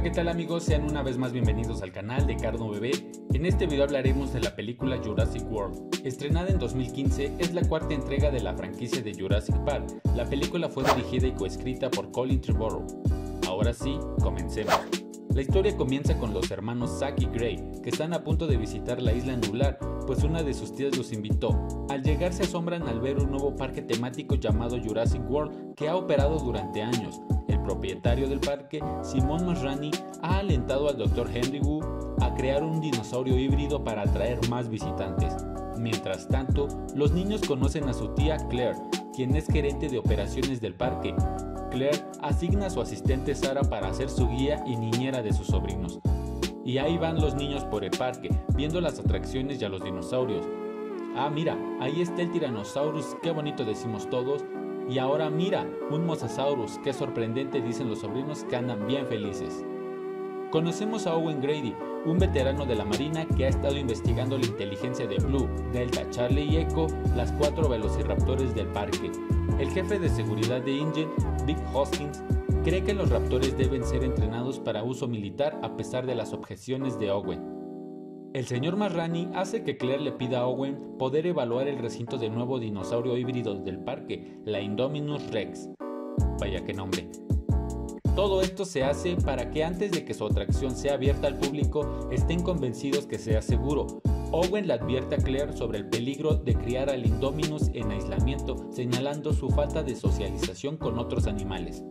Hola, ¿qué tal amigos? Sean una vez más bienvenidos al canal de Carno Bebé. En este video hablaremos de la película Jurassic World. Estrenada en 2015, es la cuarta entrega de la franquicia de Jurassic Park. La película fue dirigida y coescrita por Colin Trevorrow. Ahora sí, comencemos. La historia comienza con los hermanos Zack y Gray, que están a punto de visitar la isla anular, pues una de sus tías los invitó. Al llegar se asombran al ver un nuevo parque temático llamado Jurassic World, que ha operado durante años. Propietario del parque, Simon Masrani, ha alentado al Dr. Henry Wu a crear un dinosaurio híbrido para atraer más visitantes. Mientras tanto, los niños conocen a su tía Claire, quien es gerente de operaciones del parque. Claire asigna a su asistente Sara para ser su guía y niñera de sus sobrinos. Y ahí van los niños por el parque, viendo las atracciones y a los dinosaurios. Ah, mira, ahí está el Tyrannosaurus, qué bonito decimos todos. Y ahora mira, un Mosasaurus, qué sorprendente dicen los sobrinos que andan bien felices. Conocemos a Owen Grady, un veterano de la Marina que ha estado investigando la inteligencia de Blue, Delta, Charlie y Echo, las cuatro velociraptores del parque. El jefe de seguridad de Ingen, Big Hoskins, cree que los raptores deben ser entrenados para uso militar a pesar de las objeciones de Owen. El señor Marrani hace que Claire le pida a Owen poder evaluar el recinto del nuevo dinosaurio híbrido del parque, la Indominus Rex. Vaya que nombre. Todo esto se hace para que antes de que su atracción sea abierta al público estén convencidos que sea seguro. Owen le advierte a Claire sobre el peligro de criar al Indominus en aislamiento, señalando su falta de socialización con otros animales.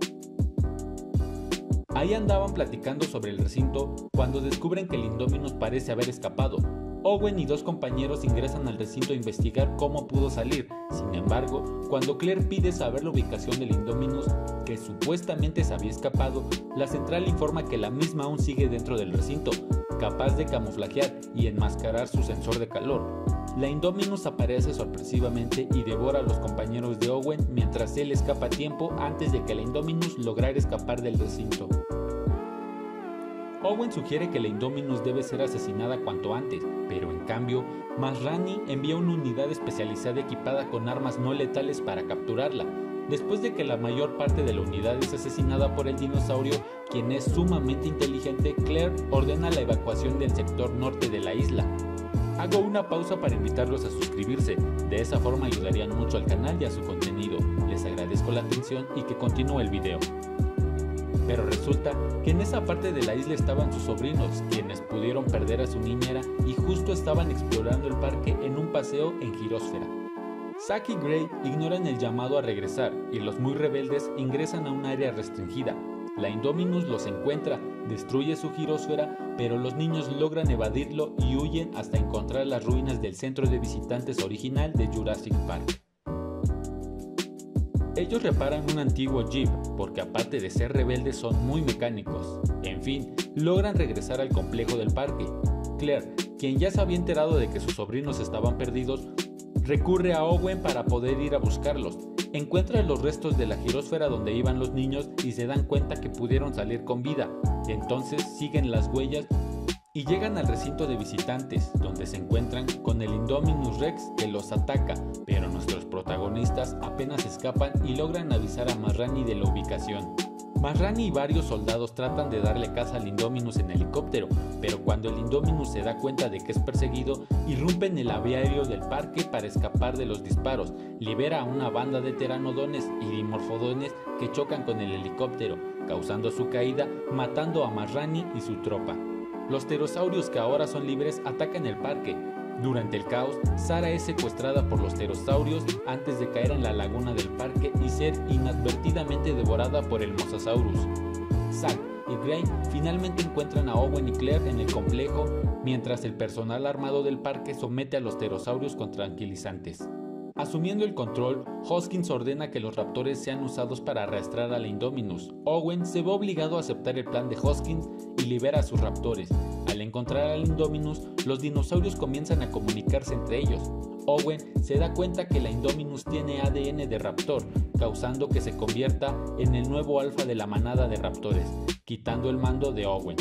Ahí andaban platicando sobre el recinto cuando descubren que el Indominus parece haber escapado. Owen y dos compañeros ingresan al recinto a investigar cómo pudo salir. Sin embargo, cuando Claire pide saber la ubicación del Indominus, que supuestamente se había escapado, la central informa que la misma aún sigue dentro del recinto, capaz de camuflajear y enmascarar su sensor de calor. La Indominus aparece sorpresivamente y devora a los compañeros de Owen mientras él escapa a tiempo antes de que la Indominus lograra escapar del recinto. Owen sugiere que la Indominus debe ser asesinada cuanto antes, pero en cambio, Masrani envía una unidad especializada equipada con armas no letales para capturarla. Después de que la mayor parte de la unidad es asesinada por el dinosaurio, quien es sumamente inteligente, Claire ordena la evacuación del sector norte de la isla. Hago una pausa para invitarlos a suscribirse, de esa forma ayudarían mucho al canal y a su contenido. Les agradezco la atención y que continúe el video. Pero resulta que en esa parte de la isla estaban sus sobrinos, quienes pudieron perder a su niñera y justo estaban explorando el parque en un paseo en girósfera. Zack y Gray ignoran el llamado a regresar y los muy rebeldes ingresan a un área restringida. La Indominus los encuentra, destruye su girósfera, pero los niños logran evadirlo y huyen hasta encontrar las ruinas del centro de visitantes original de Jurassic Park. Ellos reparan un antiguo Jeep porque aparte de ser rebeldes son muy mecánicos. En fin, logran regresar al complejo del parque. Claire, quien ya se había enterado de que sus sobrinos estaban perdidos, recurre a Owen para poder ir a buscarlos. Encuentra los restos de la girósfera donde iban los niños y se dan cuenta que pudieron salir con vida. Entonces siguen las huellas y llegan al recinto de visitantes, donde se encuentran con el Indominus Rex que los ataca, pero nuestros protagonistas apenas escapan y logran avisar a Marrani de la ubicación. Marrani y varios soldados tratan de darle caza al Indominus en helicóptero, pero cuando el Indominus se da cuenta de que es perseguido, irrumpen el aviario del parque para escapar de los disparos, libera a una banda de teranodones y dimorfodones que chocan con el helicóptero, causando su caída, matando a Marrani y su tropa. Los pterosaurios que ahora son libres atacan el parque. Durante el caos, Sara es secuestrada por los pterosaurios antes de caer en la laguna del parque y ser inadvertidamente devorada por el Mosasaurus. Zack y Gray finalmente encuentran a Owen y Claire en el complejo, mientras el personal armado del parque somete a los pterosaurios con tranquilizantes. Asumiendo el control, Hoskins ordena que los raptores sean usados para arrastrar a la Indominus. Owen se ve obligado a aceptar el plan de Hoskins libera a sus raptores. Al encontrar al Indominus, los dinosaurios comienzan a comunicarse entre ellos. Owen se da cuenta que la Indominus tiene ADN de raptor, causando que se convierta en el nuevo alfa de la manada de raptores, quitando el mando de Owen.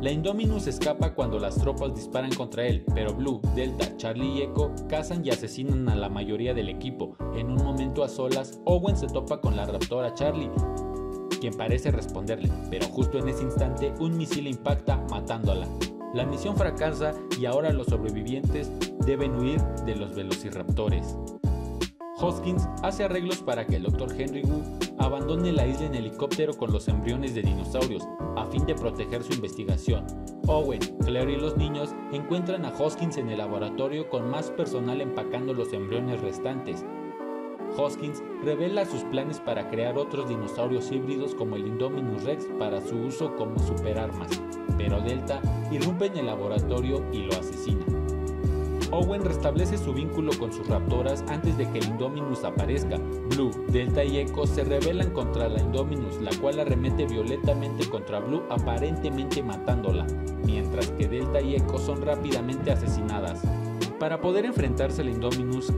La Indominus escapa cuando las tropas disparan contra él, pero Blue, Delta, Charlie y Echo cazan y asesinan a la mayoría del equipo. En un momento a solas, Owen se topa con la raptora Charlie quien parece responderle, pero justo en ese instante un misil impacta matándola. La misión fracasa y ahora los sobrevivientes deben huir de los velociraptores. Hoskins hace arreglos para que el Dr. Henry Wu abandone la isla en helicóptero con los embriones de dinosaurios a fin de proteger su investigación. Owen, Claire y los niños encuentran a Hoskins en el laboratorio con más personal empacando los embriones restantes. Hoskins revela sus planes para crear otros dinosaurios híbridos como el Indominus Rex para su uso como superarmas, pero Delta irrumpe en el laboratorio y lo asesina. Owen restablece su vínculo con sus raptoras antes de que el Indominus aparezca. Blue, Delta y Echo se rebelan contra la Indominus, la cual arremete violentamente contra Blue, aparentemente matándola, mientras que Delta y Echo son rápidamente asesinadas. Para poder enfrentarse al Indominus,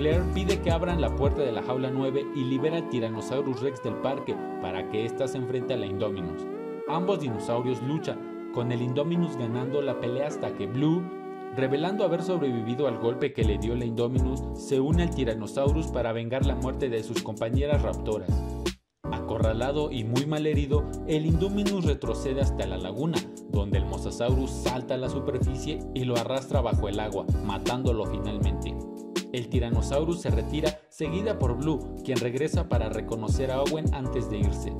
Claire pide que abran la puerta de la jaula 9 y libera al Tyrannosaurus Rex del parque para que ésta se enfrente a la Indominus. Ambos dinosaurios luchan, con el Indominus ganando la pelea hasta que Blue Revelando haber sobrevivido al golpe que le dio la Indominus, se une al Tyrannosaurus para vengar la muerte de sus compañeras raptoras. Acorralado y muy mal herido, el Indominus retrocede hasta la laguna, donde el Mosasaurus salta a la superficie y lo arrastra bajo el agua, matándolo finalmente. El Tyrannosaurus se retira, seguida por Blue, quien regresa para reconocer a Owen antes de irse.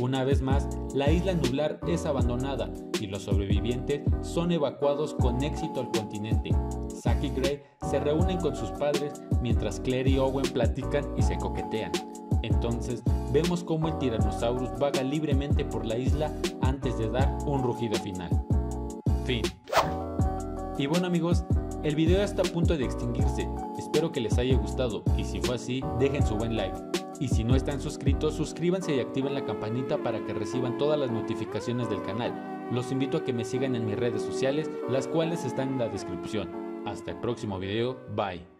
Una vez más, la isla nublar es abandonada y los sobrevivientes son evacuados con éxito al continente. Zack y Gray se reúnen con sus padres mientras Claire y Owen platican y se coquetean. Entonces vemos cómo el Tyrannosaurus vaga libremente por la isla antes de dar un rugido final. Fin. Y bueno amigos, el video está a punto de extinguirse. Espero que les haya gustado y si fue así, dejen su buen like. Y si no están suscritos, suscríbanse y activen la campanita para que reciban todas las notificaciones del canal. Los invito a que me sigan en mis redes sociales, las cuales están en la descripción. Hasta el próximo video, bye.